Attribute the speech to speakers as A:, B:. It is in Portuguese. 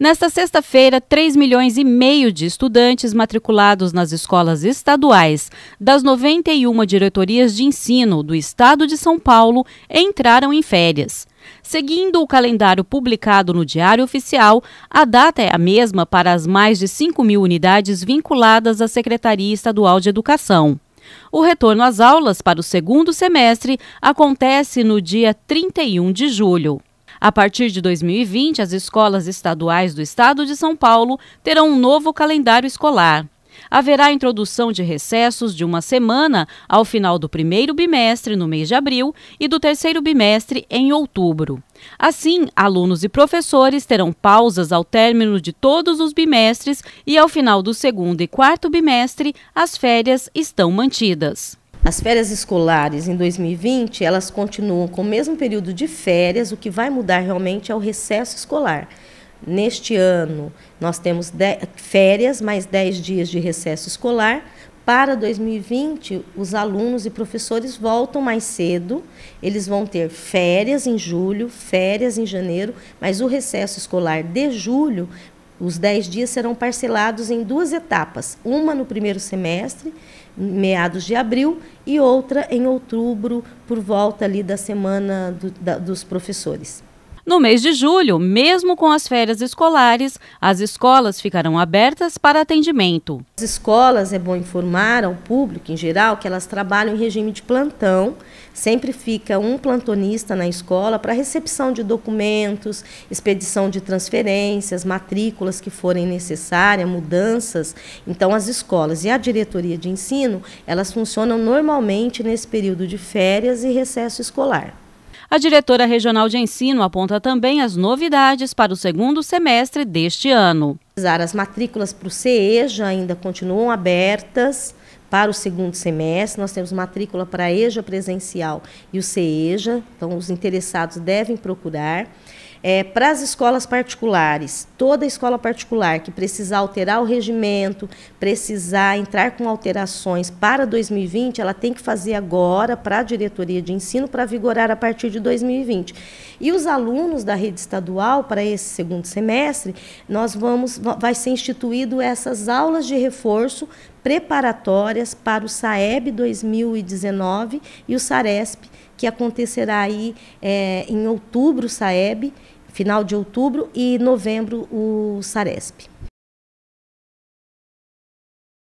A: Nesta sexta-feira, 3 milhões e meio de estudantes matriculados nas escolas estaduais das 91 diretorias de ensino do estado de São Paulo entraram em férias. Seguindo o calendário publicado no Diário Oficial, a data é a mesma para as mais de 5 mil unidades vinculadas à Secretaria Estadual de Educação. O retorno às aulas para o segundo semestre acontece no dia 31 de julho. A partir de 2020, as escolas estaduais do estado de São Paulo terão um novo calendário escolar. Haverá introdução de recessos de uma semana ao final do primeiro bimestre, no mês de abril, e do terceiro bimestre, em outubro. Assim, alunos e professores terão pausas ao término de todos os bimestres e, ao final do segundo e quarto bimestre, as férias estão mantidas.
B: As férias escolares em 2020, elas continuam com o mesmo período de férias, o que vai mudar realmente é o recesso escolar. Neste ano, nós temos férias, mais 10 dias de recesso escolar. Para 2020, os alunos e professores voltam mais cedo, eles vão ter férias em julho, férias em janeiro, mas o recesso escolar de julho os 10 dias serão parcelados em duas etapas, uma no primeiro semestre, meados de abril, e outra em outubro, por volta ali da semana do, da, dos professores.
A: No mês de julho, mesmo com as férias escolares, as escolas ficarão abertas para atendimento.
B: As escolas, é bom informar ao público em geral que elas trabalham em regime de plantão. Sempre fica um plantonista na escola para recepção de documentos, expedição de transferências, matrículas que forem necessárias, mudanças. Então, as escolas e a diretoria de ensino, elas funcionam normalmente nesse período de férias e recesso escolar.
A: A diretora regional de ensino aponta também as novidades para o segundo semestre deste ano.
B: As matrículas para o CEJA ainda continuam abertas para o segundo semestre. Nós temos matrícula para a EJA presencial e o CEJA, então os interessados devem procurar. É, para as escolas particulares, toda escola particular que precisar alterar o regimento, precisar entrar com alterações para 2020, ela tem que fazer agora para a diretoria de ensino para vigorar a partir de 2020. E os alunos da rede estadual para esse segundo semestre, nós vamos vai ser instituído essas aulas de reforço preparatórias para o SAEB 2019 e o SARESP, que acontecerá aí é, em outubro, o SAEB, final de outubro, e novembro, o SARESP.